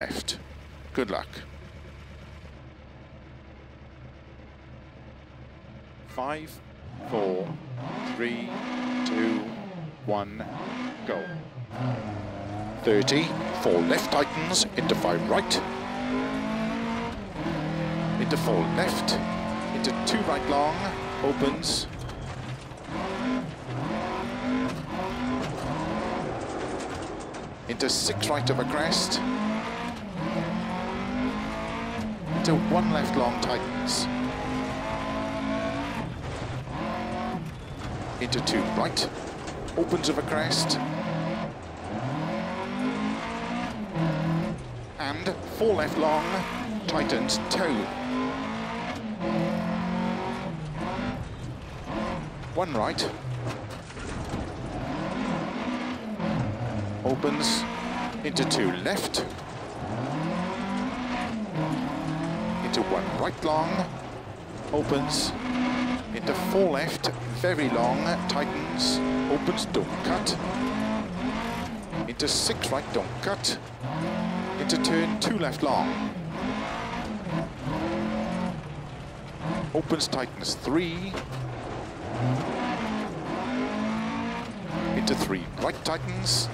left. Good luck. Five, four, three, two, one, go. 30, four left tightens, into five right, into four left, into two right long, opens, into six right over crest, into one left long tightens, into two right, opens of a crest, and four left long, tightens toe. One right, opens into two left, into one. Right long, opens into four left, very long, tightens, opens, don't cut, into six right, don't cut, into turn two left long, opens, tightens three, into three right. Tightens,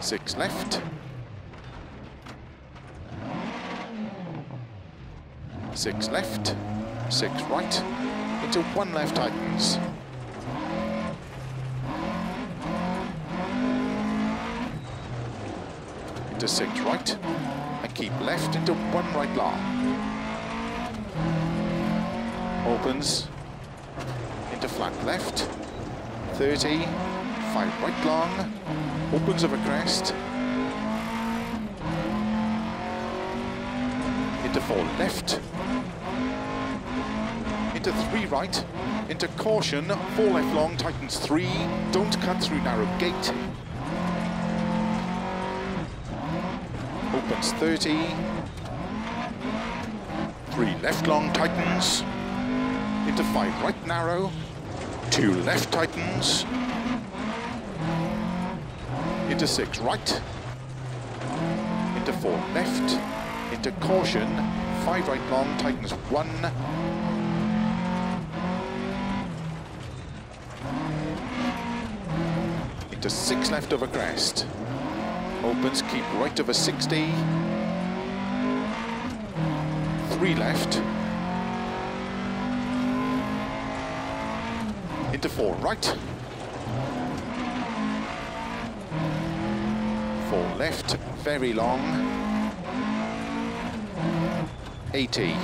six left, six left, six right, into one left tightens. Into six right, and keep left into one right long. Opens, into flat left, 30, five right long, opens over crest, four left, into three right, into caution, four left long, tightens three, don't cut through narrow gate, opens 30, three left long, tightens, into five right narrow, two left tightens, into six right, into four left, into caution, five right long, tightens one, into six left over crest, opens, keep right over 60, three left, into four right, four left, very long, 80.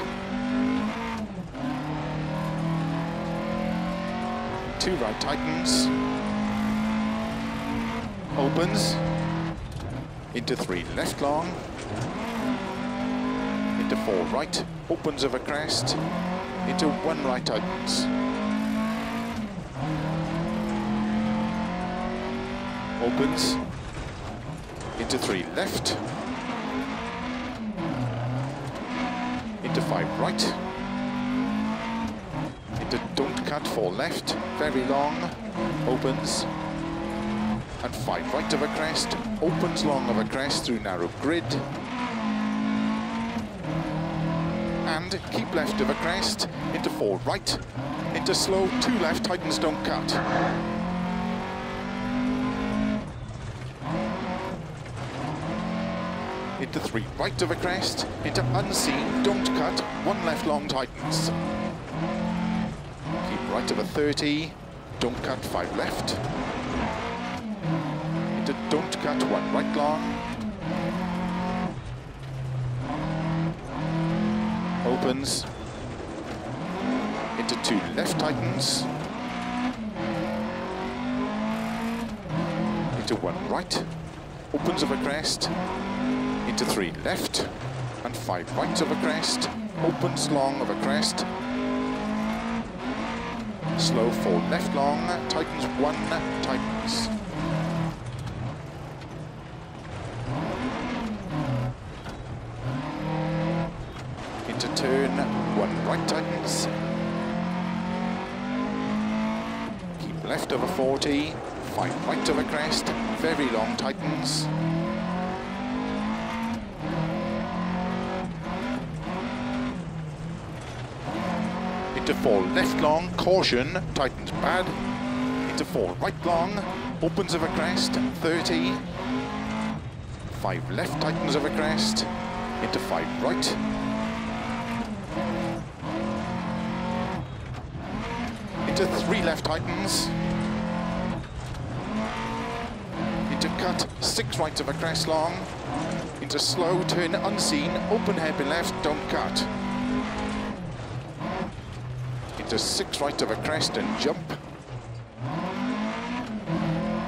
Two right tightens, opens, into three left long, into four right, opens over crest, into one right tightens. Opens, into three left, into five right, into don't cut four left, very long, opens, and five right of a crest, opens long of a crest through narrow grid, and keep left of a crest, into four right, into slow, two left, tightens, don't cut. Into three right of a crest, into unseen, don't cut, one left long, tightens. Keep right of a 30, don't cut, five left, into don't cut one right long. Opens. Into two left tightens. Into one right. Opens of a crest. Into three left. And five right of a crest. Opens long of a crest. Slow four left long. Tightens one. Tightens. into turn, one right tightens. Keep left over 40, five right a crest, very long tightens. Into four left long, caution, tightens bad. Into four right long, opens of a crest, 30. Five left, tightens of a crest. Into five right. Into three left, tightens. Into cut, six right of a crest long. Into slow, turn unseen, open hairpin left, don't cut into six right of a crest and jump.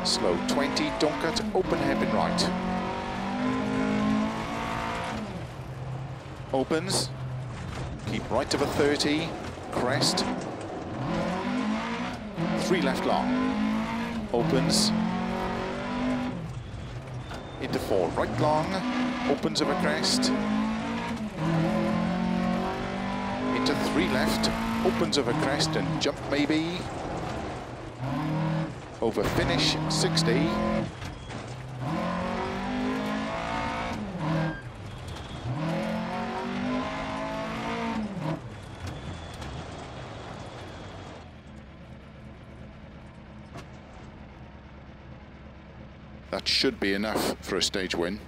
Slow 20, don't cut, open hairpin right. Opens, keep right of a 30, crest. Three left long, opens. Into four right long, opens of a crest. Into three left, opens of a crest and jump maybe. Over finish, 60. That should be enough for a stage win.